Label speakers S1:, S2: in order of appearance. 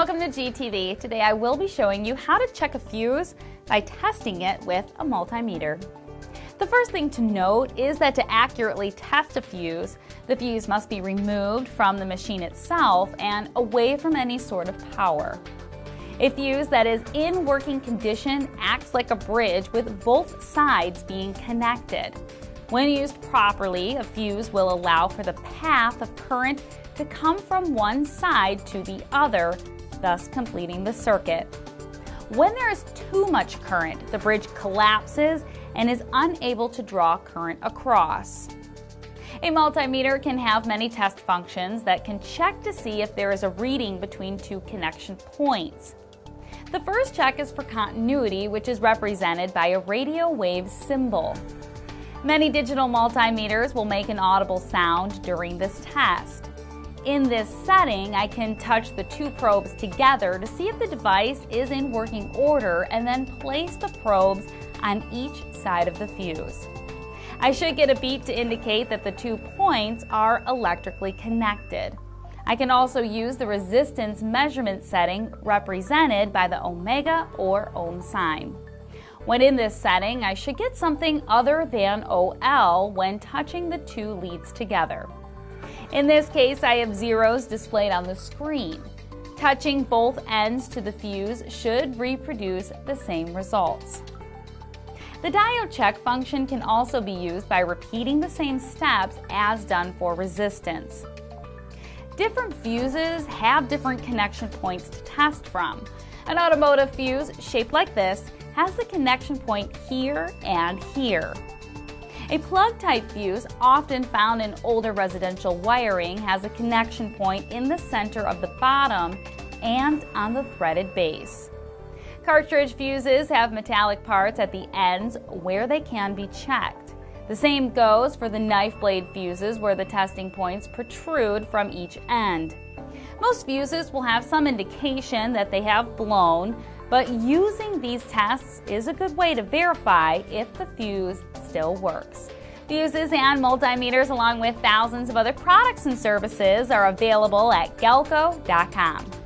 S1: Welcome to GTV. Today I will be showing you how to check a fuse by testing it with a multimeter. The first thing to note is that to accurately test a fuse, the fuse must be removed from the machine itself and away from any sort of power. A fuse that is in working condition acts like a bridge with both sides being connected. When used properly, a fuse will allow for the path of current to come from one side to the other, thus completing the circuit. When there is too much current, the bridge collapses and is unable to draw current across. A multimeter can have many test functions that can check to see if there is a reading between two connection points. The first check is for continuity, which is represented by a radio wave symbol. Many digital multimeters will make an audible sound during this test. In this setting, I can touch the two probes together to see if the device is in working order and then place the probes on each side of the fuse. I should get a beep to indicate that the two points are electrically connected. I can also use the resistance measurement setting represented by the omega or ohm sign. When in this setting, I should get something other than OL when touching the two leads together. In this case, I have zeros displayed on the screen. Touching both ends to the fuse should reproduce the same results. The diode check function can also be used by repeating the same steps as done for resistance. Different fuses have different connection points to test from. An automotive fuse shaped like this has the connection point here and here. A plug type fuse, often found in older residential wiring, has a connection point in the center of the bottom and on the threaded base. Cartridge fuses have metallic parts at the ends where they can be checked. The same goes for the knife blade fuses where the testing points protrude from each end. Most fuses will have some indication that they have blown, but using these tests is a good way to verify if the fuse still works. Fuses and multimeters, along with thousands of other products and services, are available at galco.com.